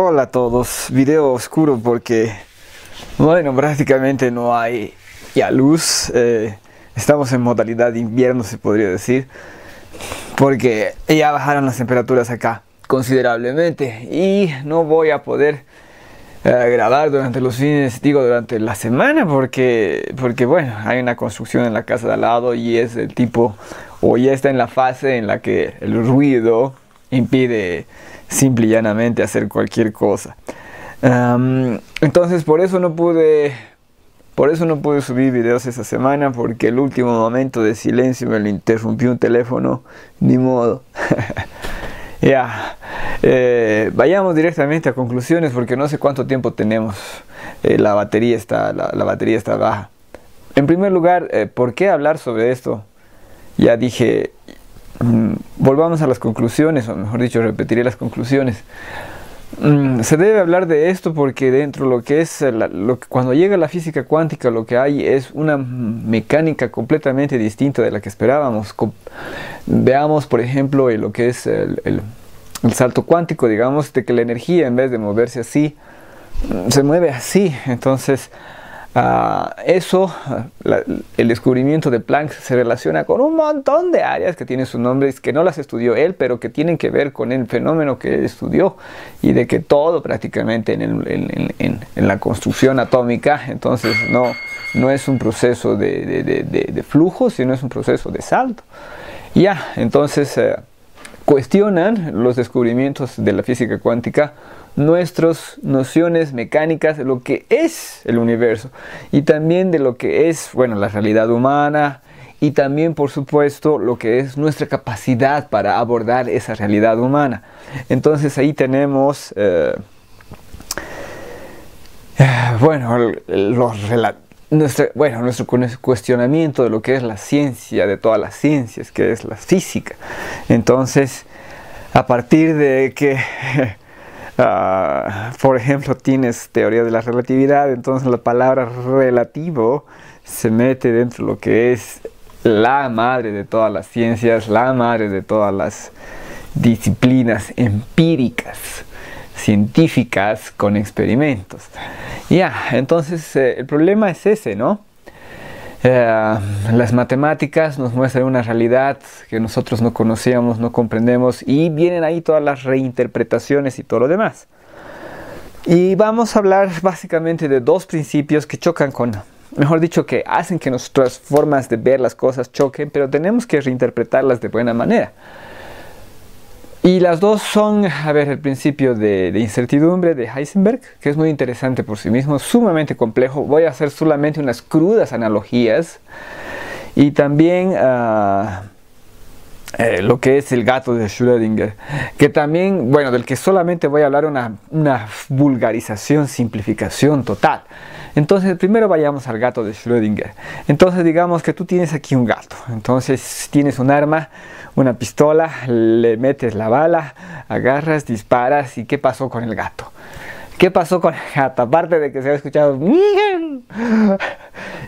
Hola a todos, video oscuro porque, bueno, prácticamente no hay ya luz. Eh, estamos en modalidad de invierno, se podría decir, porque ya bajaron las temperaturas acá considerablemente y no voy a poder eh, grabar durante los fines, digo durante la semana, porque, porque bueno, hay una construcción en la casa de al lado y es el tipo, o ya está en la fase en la que el ruido impide simple y llanamente hacer cualquier cosa. entonces por eso no pude por eso no pude subir videos esa semana porque el último momento de silencio me lo interrumpió un teléfono, ni modo. ya, eh, vayamos directamente a conclusiones porque no sé cuánto tiempo tenemos. Eh, la, batería está, la, batería está baja. En primer lugar, eh, ¿por qué hablar sobre esto? Ya dije, volvamos a las conclusiones, o mejor dicho, repetiré las conclusiones. Mm, se debe hablar de esto porque dentro de lo que es lo que, cuando llega la física cuántica lo que hay es una mecánica completamente distinta de la que esperábamos. veamos por ejemplo lo que es el, el salto cuántico, digamos, de que la energía en vez de moverse así, mm, se mueve así. Entonces, Ah, eso, el descubrimiento de Planck se relaciona con un montón de áreas que tienen sus nombres, que no las estudió él, pero que tienen que ver con el fenómeno que él estudió y de que todo prácticamente en, la construcción atómica, entonces no, no es un proceso de, flujo, sino es un proceso de salto. Ya, entonces eh, cuestionan los descubrimientos de la física cuántica nuestras nociones mecánicas de lo que es el universo y también de lo que es, bueno, la realidad humana y también, por supuesto, lo que es nuestra capacidad para abordar esa realidad humana. Entonces ahí tenemos, eh, bueno, nuestro, bueno, nuestro cuestionamiento de lo que es la ciencia, de todas las ciencias, que es la física. Entonces, a partir de que Ah, por ejemplo, tienes teoría de la relatividad, entonces la palabra relativo se mete dentro de lo que es la madre de todas las ciencias, la madre de todas las disciplinas empíricas, científicas con experimentos. Ya, entonces eh, el problema es ese, ¿no? Eh, las matemáticas nos muestran una realidad que nosotros no conocíamos, no comprendemos y vienen ahí todas las reinterpretaciones y todo lo demás. Y vamos a hablar básicamente de dos principios que chocan con, mejor dicho, que hacen que nuestras formas de ver las cosas choquen, pero tenemos que reinterpretarlas de buena manera. Y las dos son, a ver, el principio de, incertidumbre de Heisenberg, que es muy interesante por sí mismo, sumamente complejo. Voy a hacer solamente unas crudas analogías. Y también ah, eh, lo que es el gato de Schrödinger, que también, bueno, del que solamente voy a hablar una, una vulgarización, simplificación total. Entonces, primero vayamos al gato de Schrödinger. Entonces, digamos que tú tienes aquí un gato. Entonces, tienes un arma una pistola, le metes la bala, agarras, disparas y ¿qué pasó con el gato? ¿Qué pasó con el gato? Aparte de que se ha escuchado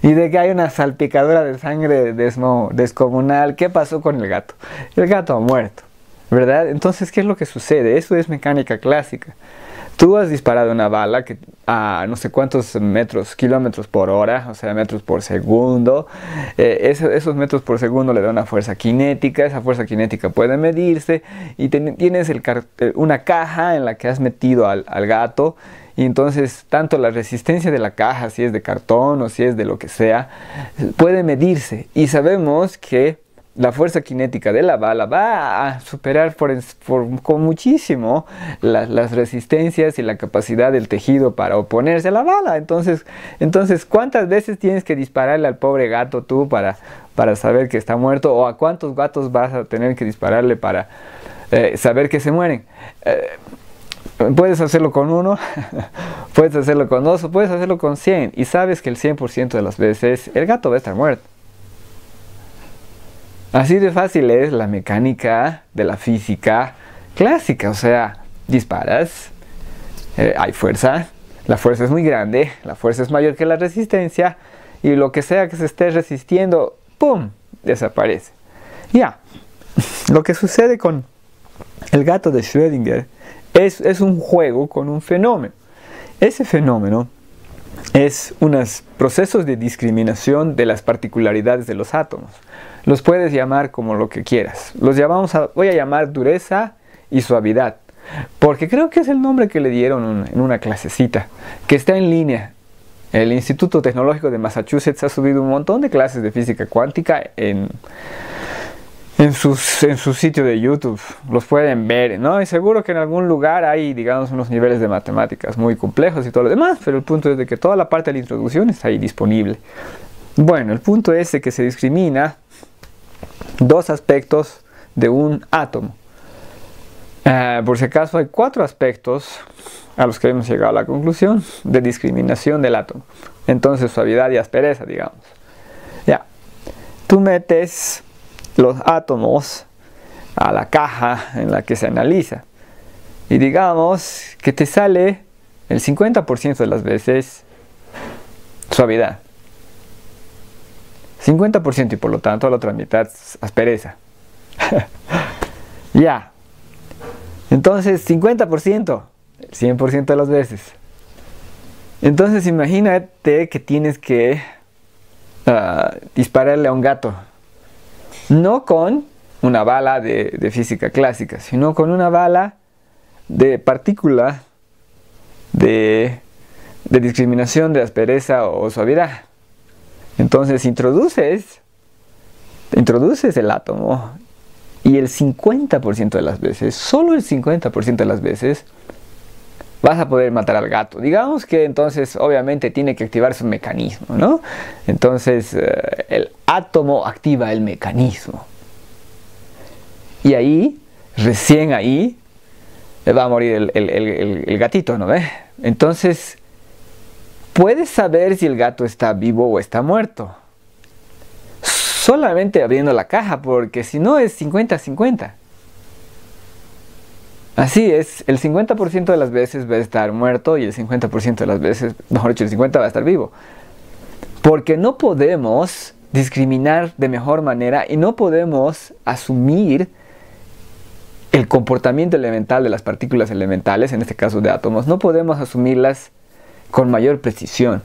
y de que hay una salpicadura de sangre descomunal, ¿qué pasó con el gato? El gato ha muerto, ¿verdad? Entonces, ¿qué es lo que sucede? Eso es mecánica clásica. Tú has disparado una bala que a no sé cuántos metros, kilómetros por hora, o sea, metros por segundo. Eh, esos metros por segundo le da una fuerza cinética, esa fuerza cinética puede medirse y tienes eh, una caja en la que has metido al gato y entonces tanto la resistencia de la caja, si es de cartón o si es de lo que sea, puede medirse y sabemos que la fuerza cinética de la bala va a superar con muchísimo las resistencias y la capacidad del tejido para oponerse a la bala. Entonces, entonces, ¿cuántas veces tienes que dispararle al pobre gato tú para, para saber que está muerto? ¿O a cuántos gatos vas a tener que dispararle para eh, saber que se mueren? Eh, puedes hacerlo con uno, puedes hacerlo con dos o puedes hacerlo con 100 y sabes que el 100% de las veces el gato va a estar muerto. Así de fácil es la mecánica de la física clásica, o sea, disparas, eh, hay fuerza, la fuerza es muy grande, la fuerza es mayor que la resistencia y lo que sea que se esté resistiendo, ¡pum!, desaparece. Ya, lo que sucede con el gato de Schrödinger es, es un juego con un fenómeno. Ese fenómeno es unos procesos de discriminación de las particularidades de los átomos. Los puedes llamar como lo que quieras. Los llamamos voy a llamar dureza y suavidad. Porque creo que es el nombre que le dieron en una clasecita, que está en línea. El Instituto Tecnológico de Massachusetts ha subido un montón de clases de física cuántica en, en, sus, en su sitio de YouTube. Los pueden ver, ¿no? Y seguro que en algún lugar hay, digamos, unos niveles de matemáticas muy complejos y todo lo demás, pero el punto es de que toda la parte de la introducción está ahí disponible. Bueno, el punto es de que se discrimina dos aspectos de un átomo. Eh, por si acaso hay cuatro aspectos a los que hemos llegado a la conclusión de discriminación del átomo. Entonces suavidad y aspereza, digamos. Ya, tú metes los átomos a la caja en la que se analiza y digamos que te sale el 50% de las veces suavidad. 50% y por lo tanto la otra mitad aspereza. ya. Entonces 50%, 100% de las veces. Entonces imagínate que tienes que ah, dispararle a un gato. No con una bala de, física clásica, sino con una bala de partícula de, de discriminación de aspereza o suavidad. Entonces introduces, introduces el átomo y el 50% de las veces, solo el 50% de las veces, vas a poder matar al gato. Digamos que entonces obviamente tiene que activarse un mecanismo, ¿no? Entonces eh, el átomo activa el mecanismo. Y ahí, recién ahí, va a morir el, gatito, ¿no? ve? Entonces, puedes saber si el gato está vivo o está muerto. Solamente abriendo la caja, porque si no es 50-50. Así es, el 50% de las veces va a estar muerto y el 50% de las veces, mejor dicho, el 50% va a estar vivo. Porque no podemos discriminar de mejor manera y no podemos asumir el comportamiento elemental de las partículas elementales, en este caso de átomos, no podemos asumirlas con mayor precisión.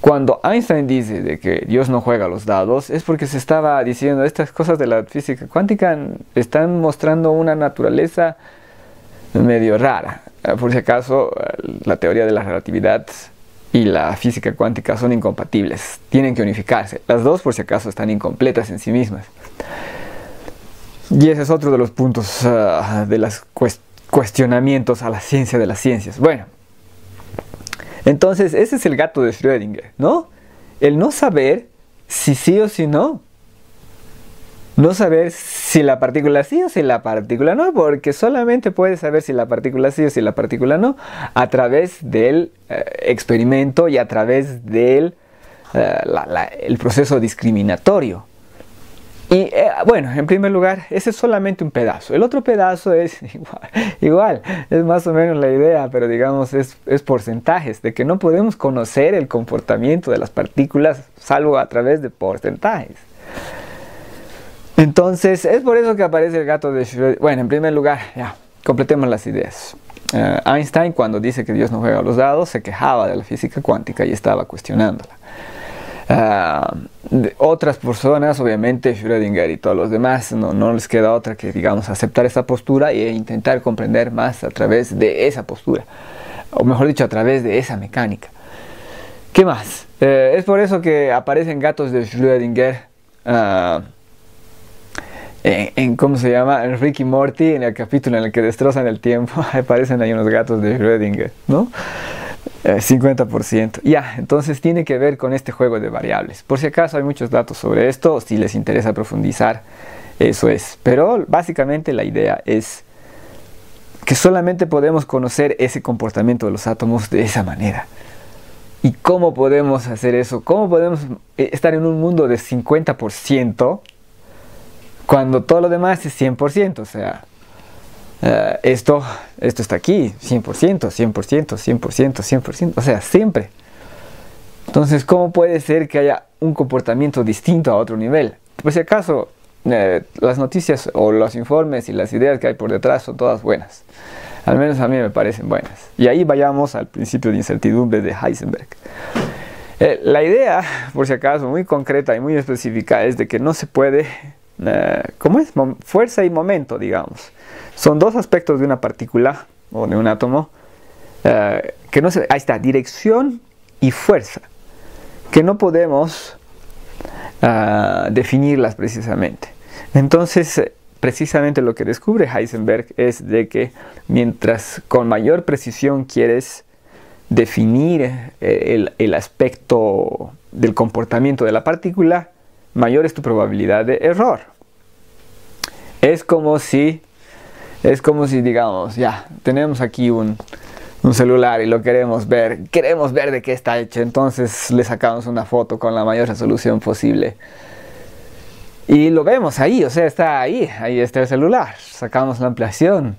Cuando Einstein dice de que Dios no juega los dados, es porque se estaba diciendo estas cosas de la física cuántica están mostrando una naturaleza medio rara. Por si acaso, la teoría de la relatividad y la física cuántica son incompatibles, tienen que unificarse. Las dos, por si acaso, están incompletas en sí mismas. Y ese es otro de los puntos ah, de los cuestionamientos a la ciencia de las ciencias. Bueno, entonces, ese es el gato de Schrödinger, ¿no? El no saber si sí o si no. No saber si la partícula sí o si la partícula no, porque solamente puedes saber si la partícula sí o si la partícula no a través del eh, experimento y a través del eh, proceso discriminatorio. Y eh, bueno, en primer lugar, ese es solamente un pedazo. El otro pedazo es igual, es más o menos la idea, pero digamos es, es, porcentajes, de que no podemos conocer el comportamiento de las partículas salvo a través de porcentajes. Entonces, es por eso que aparece el gato de Schrödinger. Bueno, en primer lugar, ya, completemos las ideas. Eh, Einstein, cuando dice que Dios no juega a los dados, se quejaba de la física cuántica y estaba cuestionándola. Ah, otras personas, obviamente Schrödinger y todos los demás, no, no, les queda otra que, digamos, aceptar esa postura e intentar comprender más a través de esa postura, o mejor dicho, a través de esa mecánica. ¿Qué más? Eh, es por eso que aparecen gatos de Schrödinger ah, en, ¿cómo se llama? En Ricky Morty, en el capítulo en el que destrozan el tiempo, aparecen ahí unos gatos de Schrödinger, ¿no? 50%. Eh, ya, entonces tiene que ver con este juego de variables. Por si acaso hay muchos datos sobre esto, si les interesa profundizar, eso es. Pero básicamente la idea es que solamente podemos conocer ese comportamiento de los átomos de esa manera. ¿Y cómo podemos hacer eso? ¿Cómo podemos eh, estar en un mundo de 50% cuando todo lo demás es 100%? O sea, eh, esto, esto está aquí, 100%, 100%, 100%, 100%, o sea, siempre. Entonces, ¿cómo puede ser que haya un comportamiento distinto a otro nivel? Pues si acaso, eh, las noticias o los informes y las ideas que hay por detrás son todas buenas. Al menos a mí me parecen buenas. Y ahí vayamos al principio de incertidumbre de Heisenberg. Eh, la idea, por si acaso, muy concreta y muy específica, es de que no se puede, ¿cómo es? fuerza y momento, digamos. Son dos aspectos de una partícula o de un átomo eh, que no se, ahí está, dirección y fuerza, que no podemos ah, definirlas precisamente. Entonces, precisamente lo que descubre Heisenberg es de que mientras con mayor precisión quieres definir eh, el, aspecto del comportamiento de la partícula, mayor es tu probabilidad de error. Es como si, es como si digamos, ya, tenemos aquí un, un celular y lo queremos ver, queremos ver de qué está hecho, entonces le sacamos una foto con la mayor resolución posible y lo vemos ahí, o sea, está ahí, ahí está el celular. Sacamos la ampliación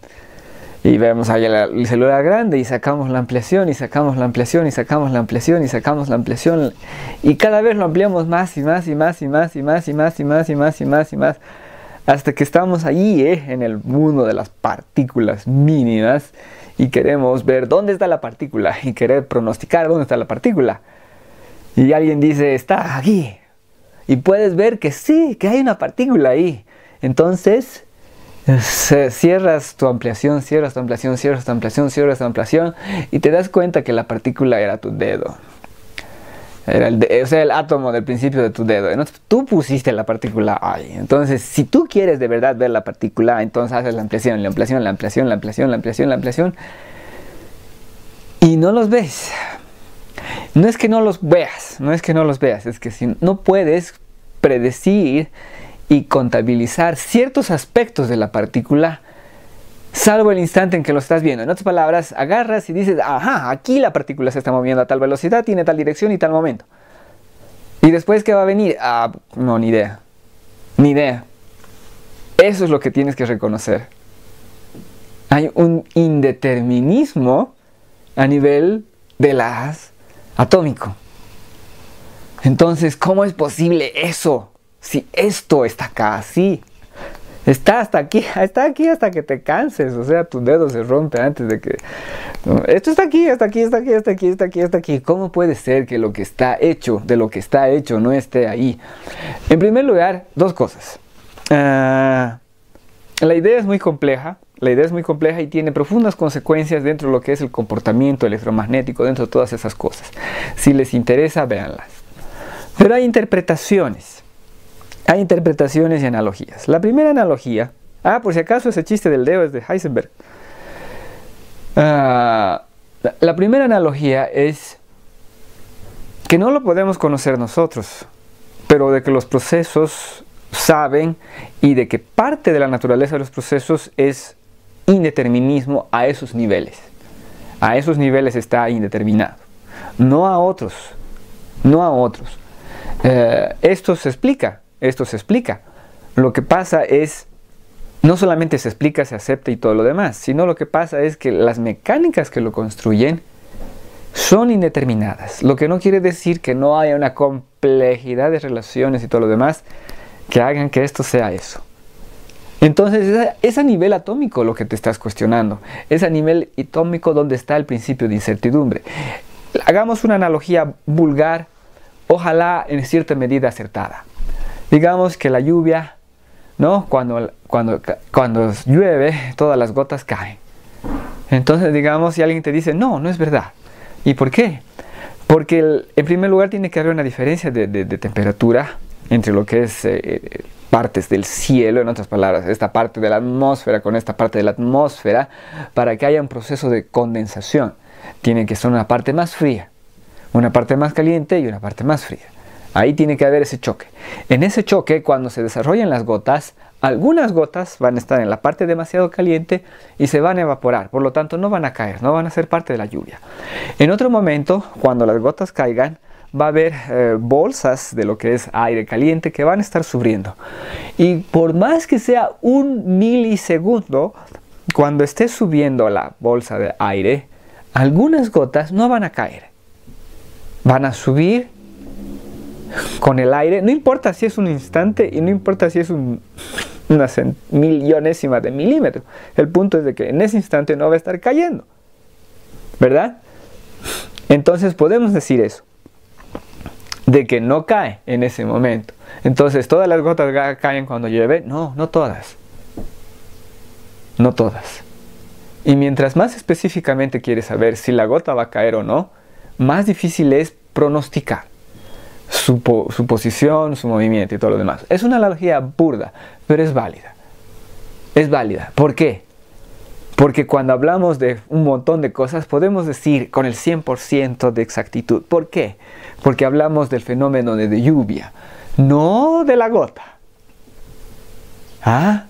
y vemos ahí el celular grande y sacamos la ampliación y sacamos la ampliación y sacamos la ampliación y sacamos la ampliación y cada vez lo ampliamos más y más y más y más y más y más y más y más y más y más hasta que estamos ahí ¿eh? en el mundo de las partículas mínimas y queremos ver dónde está la partícula y querer pronosticar dónde está la partícula y alguien dice está aquí y puedes ver que sí, que hay una partícula ahí. Entonces, cierras tu ampliación, cierras tu ampliación, cierras tu ampliación, cierras tu ampliación y te das cuenta que la partícula era tu dedo. Era el, o sea, el átomo del principio de tu dedo. tú pusiste la partícula ahí. Entonces, si tú quieres de verdad ver la partícula, entonces haces la ampliación, la ampliación, la ampliación, la ampliación, la ampliación, la ampliación. Y no los ves. No es que no los veas, no es que no los veas, es que si no puedes predecir y contabilizar ciertos aspectos de la partícula, salvo el instante en que lo estás viendo. En otras palabras, agarras y dices, ajá, aquí la partícula se está moviendo a tal velocidad, tiene tal dirección y tal momento. Y después, ¿qué va a venir? Ah, no, ni idea. Ni idea. Eso es lo que tienes que reconocer. Hay un indeterminismo a nivel de las atómico. Entonces, ¿cómo es posible eso? Si esto está acá así, está hasta aquí, está aquí hasta que te canses, o sea, tu dedo se rompe antes de que... Esto está aquí, está aquí, está aquí, está aquí, está aquí, está aquí. ¿Cómo puede ser que lo que está hecho, de lo que está hecho, no esté ahí? En primer lugar, dos cosas. Ah, la idea es muy compleja, la idea es muy compleja y tiene profundas consecuencias dentro de lo que es el comportamiento electromagnético, dentro de todas esas cosas. Si les interesa, véanlas. Pero hay interpretaciones. Hay interpretaciones y analogías. La primera analogía, ah, por si acaso ese chiste del dedo es de Heisenberg. Ah, la primera analogía es que no lo podemos conocer nosotros, pero de que los procesos saben y de que parte de la naturaleza de los procesos es indeterminismo a esos niveles. A esos niveles está indeterminado. No a otros. No a otros. Eh, esto se explica. Esto se explica. Lo que pasa es, no solamente se explica, se acepta y todo lo demás, sino lo que pasa es que las mecánicas que lo construyen son indeterminadas. Lo que no quiere decir que no haya una complejidad de relaciones y todo lo demás que hagan que esto sea eso. Entonces es a, nivel atómico lo que te estás cuestionando. Es a nivel atómico donde está el principio de incertidumbre. Hagamos una analogía vulgar, ojalá en cierta medida acertada. Digamos que la lluvia, ¿no? Cuando, cuando, cuando llueve, todas las gotas caen. Entonces, digamos, si alguien te dice, no, no es verdad. ¿Y por qué? Porque en primer lugar tiene que haber una diferencia de, temperatura entre lo que es eh, partes del cielo, en otras palabras, esta parte de la atmósfera con esta parte de la atmósfera, para que haya un proceso de condensación. Tiene que ser una parte más fría, una parte más caliente y una parte más fría. Ahí tiene que haber ese choque. En ese choque, cuando se desarrollan las gotas, algunas gotas van a estar en la parte demasiado caliente y se van a evaporar, por lo tanto no van a caer, no van a ser parte de la lluvia. En otro momento, cuando las gotas caigan, va a haber eh, bolsas de lo que es aire caliente que van a estar subiendo. Y por más que sea un milisegundo, cuando esté subiendo la bolsa de aire, algunas gotas no van a caer. Van a subir con el aire, no importa si es un instante y no importa si es un una millonésima de milímetro. El punto es de que en ese instante no va a estar cayendo. ¿Verdad? Entonces podemos decir eso. De que no cae en ese momento. Entonces, ¿todas las gotas caen cuando llueve? No, no todas. No todas. Y mientras más específicamente quieres saber si la gota va a caer o no, más difícil es pronosticar su, posición, su movimiento y todo lo demás. Es una analogía burda, pero es válida. Es válida. ¿Por qué? Porque cuando hablamos de un montón de cosas podemos decir con el 100% de exactitud. ¿Por qué? Porque hablamos del fenómeno de lluvia, no de la gota. ¿Ah?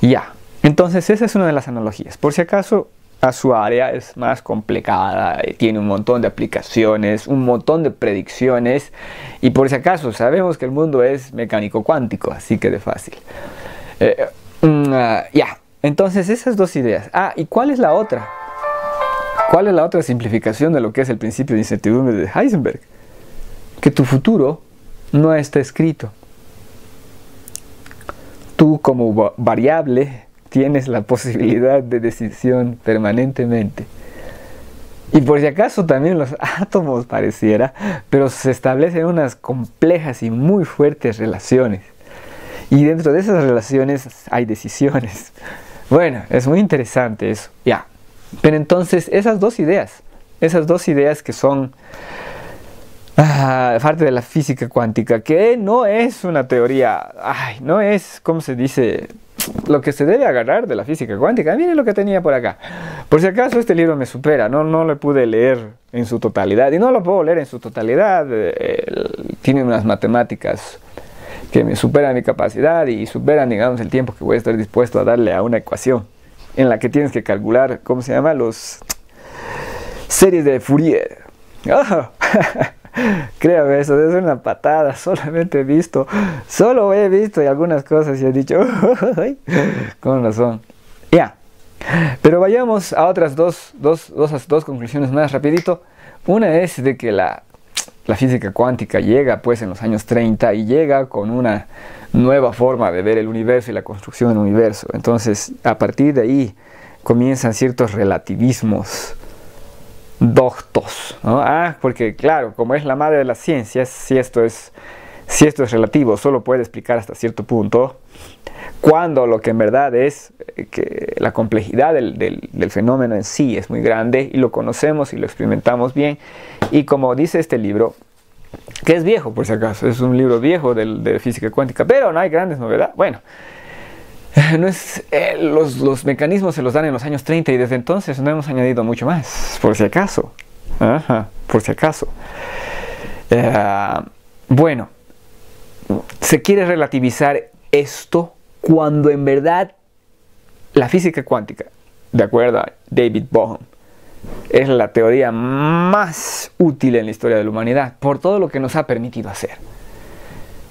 Ya. Entonces esa es una de las analogías. Por si acaso a su área es más complicada, tiene un montón de aplicaciones, un montón de predicciones y por si acaso sabemos que el mundo es mecánico cuántico, así que de fácil. Eh, mm, ah, ya, entonces esas dos ideas. Ah, ¿y cuál es la otra? ¿Cuál es la otra simplificación de lo que es el principio de incertidumbre de Heisenberg? Que tu futuro no está escrito. Tú como variable tienes la posibilidad de decisión permanentemente. Y por si acaso también los átomos pareciera, pero se establecen unas complejas y muy fuertes relaciones. Y dentro de esas relaciones hay decisiones. Bueno, es muy interesante eso. Ya. Pero entonces esas dos ideas, esas dos ideas que son ah, parte de la física cuántica, que no es una teoría, ay, no es, ¿cómo se dice? Lo que se debe agarrar de la física cuántica. Miren lo que tenía por acá. Por si acaso este libro me supera, no, no lo pude leer en su totalidad y no lo puedo leer en su totalidad. Eh, tiene unas matemáticas que me superan mi capacidad y superan, digamos, el tiempo que voy a estar dispuesto a darle a una ecuación en la que tienes que calcular, ¿cómo se llama? Los series de Fourier. Créame, eso es una patada. Solamente he visto, solo he visto y algunas cosas y he dicho, con razón. Ya. Pero vayamos a otras dos, dos, dos, dos conclusiones más rapidito. Una es de que la, la física cuántica llega pues en los años 30 y llega con una nueva forma de ver el universo y la construcción del universo. Entonces, a partir de ahí comienzan ciertos relativismos doctos. Ah, porque claro, como es la madre de las ciencias, si esto es, si esto es relativo, solo puede explicar hasta cierto punto, cuando lo que en verdad es eh, que la complejidad del, fenómeno en sí es muy grande y lo conocemos y lo experimentamos bien. Y como dice este libro, que es viejo por si acaso, es un libro viejo de, de física cuántica, pero no hay grandes novedades. Bueno, no es, eh, los, mecanismos se los dan en los años 30 y desde entonces no hemos añadido mucho más, por si acaso. por si acaso. Eh, bueno, se quiere relativizar esto cuando en verdad la física cuántica, de acuerdo a David Bohm, es la teoría más útil en la historia de la humanidad por todo lo que nos ha permitido hacer.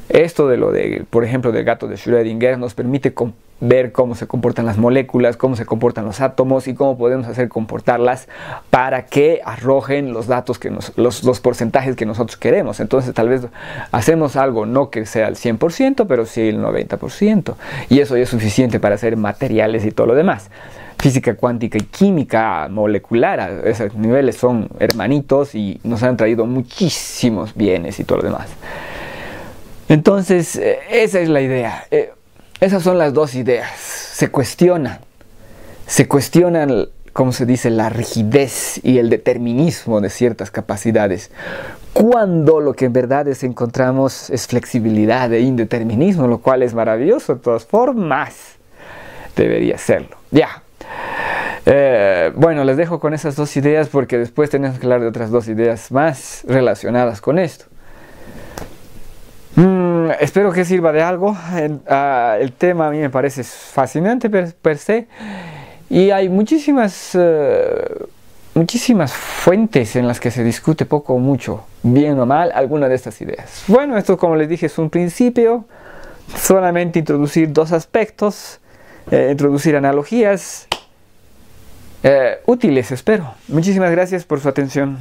Esto de lo de, por ejemplo, del gato de Schrödinger nos permite ver cómo se comportan las moléculas, cómo se comportan los átomos y cómo podemos hacer comportarlas para que arrojen los datos que nos, los, los porcentajes que nosotros queremos. Entonces tal vez hacemos algo no que sea el 100%, pero sí el 90%. Y eso ya es suficiente para hacer materiales y todo lo demás física cuántica y química molecular, esos niveles son hermanitos y nos han traído muchísimos bienes y todo lo demás. Entonces, eh, esa es la idea. Esas son las dos ideas. Se cuestionan. Se cuestionan, como se dice, la rigidez y el determinismo de ciertas capacidades. Cuando lo que en verdad es encontramos es flexibilidad e indeterminismo, lo cual es maravilloso de todas formas. Debería serlo. Ya. Eh, bueno, les dejo con esas dos ideas porque después tenemos que hablar de otras dos ideas más relacionadas con esto. Mm, espero que sirva de algo. Ah, el, tema a mí me parece fascinante per, se. Y hay muchísimas, eh, muchísimas fuentes en las que se discute poco o mucho, bien o mal, alguna de estas ideas. Bueno, esto como les dije es un principio. Solamente introducir dos aspectos, eh, introducir analogías eh, útiles, espero. Muchísimas gracias por su atención.